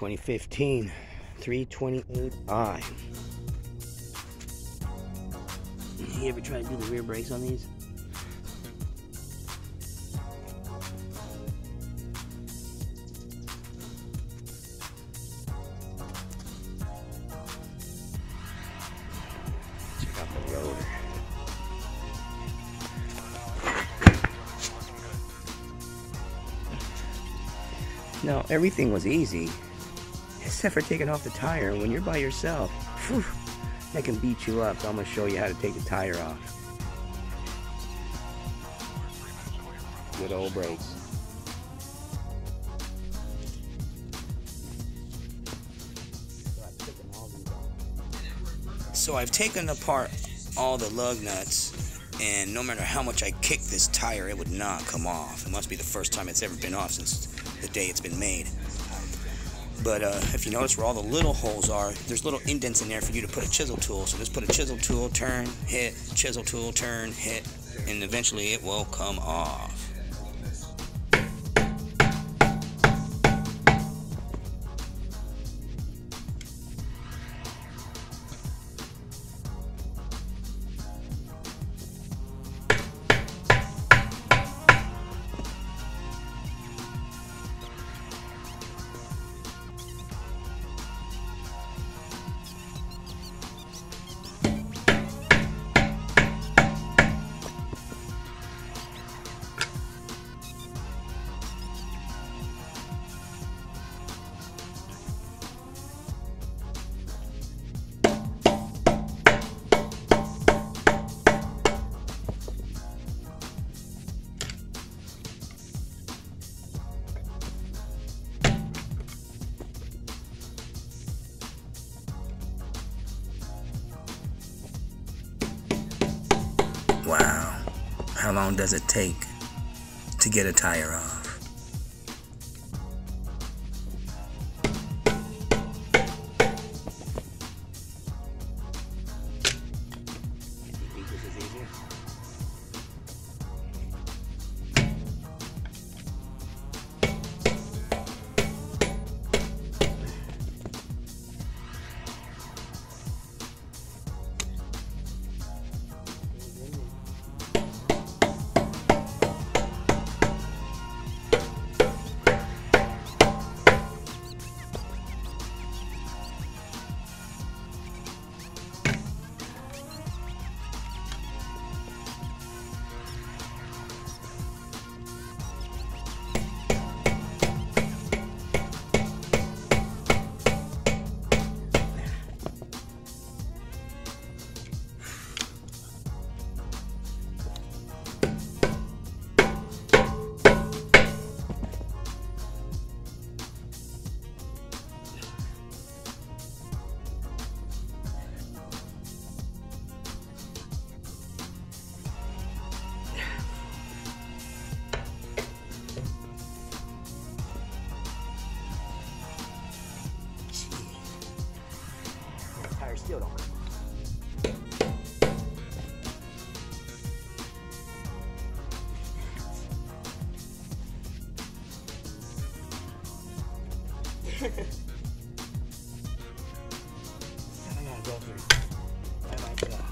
2015 328i. You ever try to do the rear brakes on these? Check out the everything was easy, except for taking off the tire. When you're by yourself, whew, that can beat you up. So I'm gonna show you how to take the tire off. Good old brakes. So I've taken apart all the lug nuts, and no matter how much I kick this tire, it would not come off. It must be the first time it's ever been off since the day it's been made. But uh, if you notice where all the little holes are, there's little indents in there for you to put a chisel tool. So just put a chisel tool, turn, hit, chisel tool, turn, hit, and eventually it will come off. Wow. How long does it take to get a tire off? I go through by myself.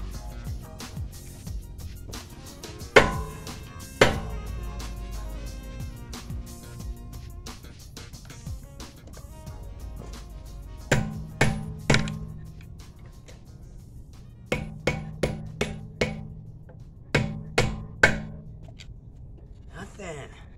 Nothing.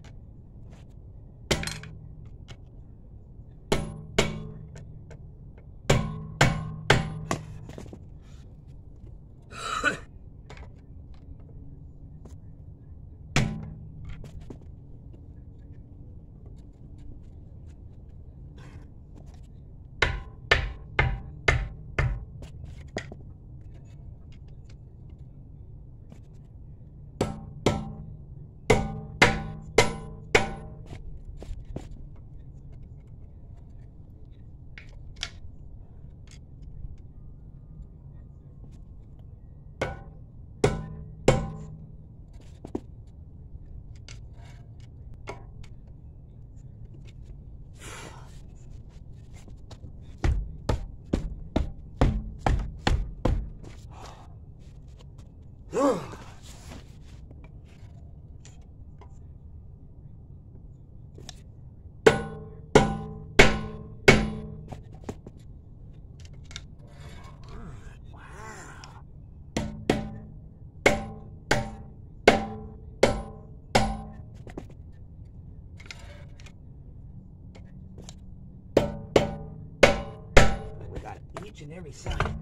Each and every side.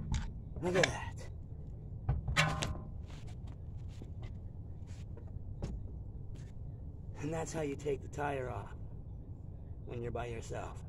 Look at that. And that's how you take the tire off when you're by yourself.